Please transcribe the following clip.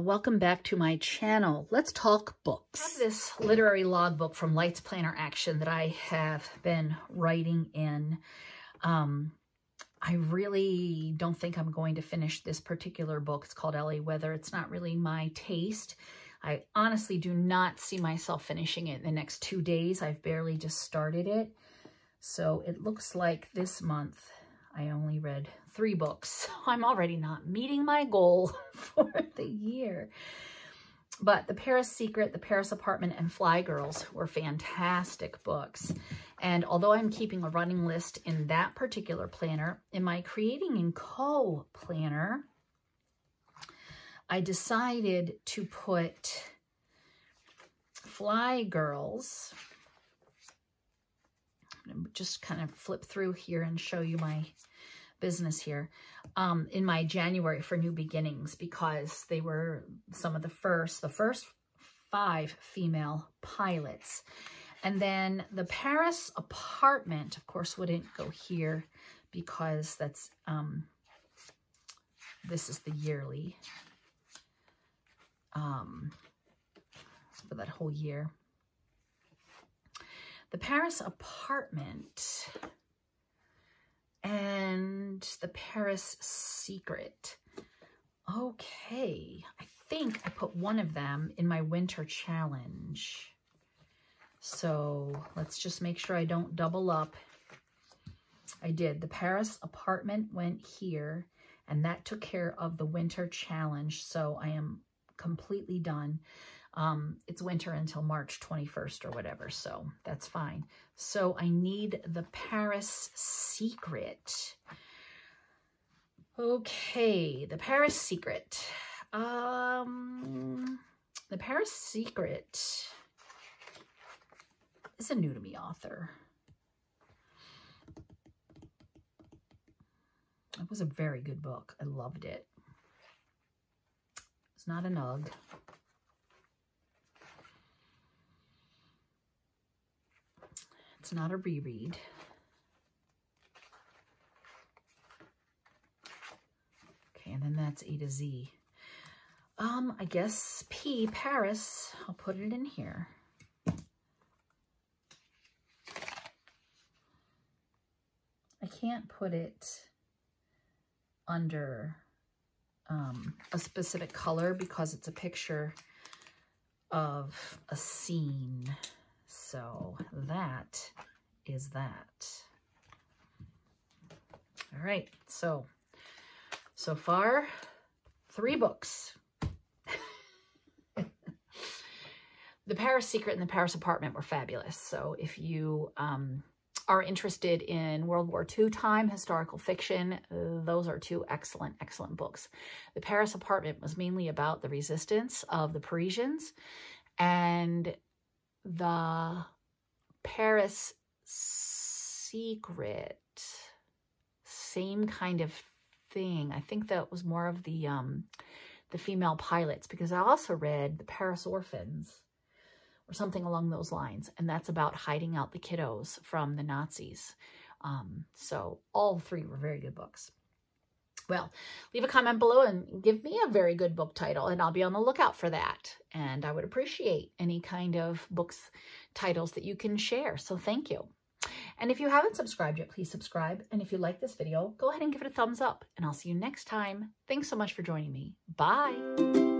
welcome back to my channel. Let's talk books. I have this literary logbook from Lights Planner Action that I have been writing in. Um, I really don't think I'm going to finish this particular book. It's called LA Weather. It's not really my taste. I honestly do not see myself finishing it in the next two days. I've barely just started it. So it looks like this month I only read three books. I'm already not meeting my goal for the year. But The Paris Secret, The Paris Apartment, and Fly Girls were fantastic books. And although I'm keeping a running list in that particular planner, in my Creating and Co planner, I decided to put Fly Girls, I'm just kind of flip through here and show you my business here um, in my January for New Beginnings because they were some of the first, the first five female pilots. And then the Paris apartment, of course, wouldn't go here because that's, um, this is the yearly, um, for that whole year. The Paris apartment and the Paris Secret. Okay, I think I put one of them in my winter challenge. So let's just make sure I don't double up. I did. The Paris apartment went here, and that took care of the winter challenge. So I am completely done. Um, it's winter until March 21st or whatever, so that's fine. So I need the Paris Secret. Okay, the Paris Secret. Um, the Paris Secret is a new to me author. It was a very good book. I loved it. It's not a nug. It's not a reread. Okay, and then that's A to Z. Um, I guess P, Paris, I'll put it in here. I can't put it under um, a specific color because it's a picture of a scene. So that is that. All right, so, so far, three books. the Paris Secret and the Paris Apartment were fabulous. So if you um, are interested in World War II time, historical fiction, those are two excellent, excellent books. The Paris Apartment was mainly about the resistance of the Parisians and the Paris Secret, same kind of thing. I think that was more of the um, the female pilots because I also read The Paris Orphans or something along those lines. And that's about hiding out the kiddos from the Nazis. Um, so all three were very good books. Well, leave a comment below and give me a very good book title and I'll be on the lookout for that. And I would appreciate any kind of books titles that you can share. So thank you. And if you haven't subscribed yet, please subscribe. And if you like this video, go ahead and give it a thumbs up and I'll see you next time. Thanks so much for joining me. Bye.